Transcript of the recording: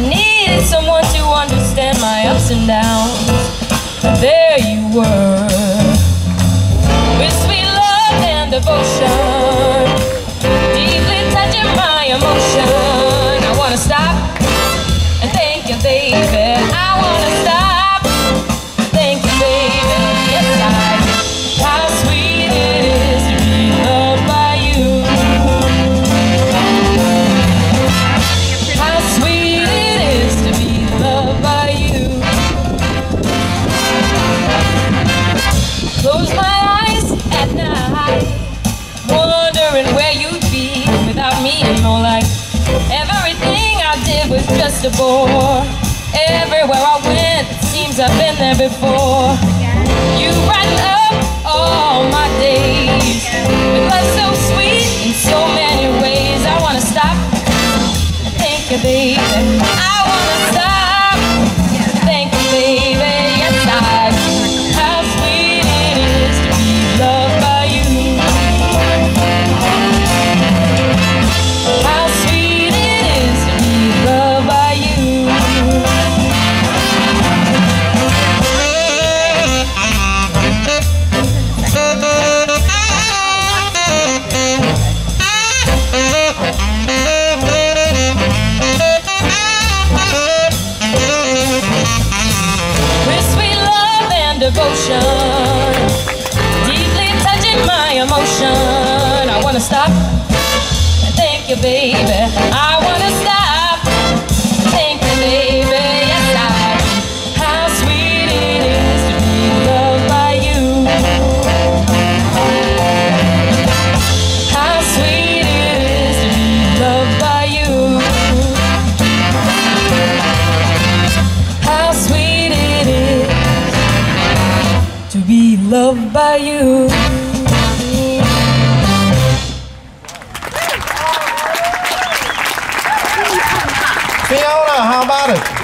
I needed someone to understand my ups and downs. There you were. Just a bore. Everywhere I went, it seems I've been there before. You brighten up all my days with love so sweet in so many ways. I wanna stop and thank you, baby. Stop and thank you, baby. I wanna stop and thank you, baby. Yes, I. How sweet it is to be loved by you. How sweet it is to be loved by you. How sweet it is to be loved by you. Fiona, how about it?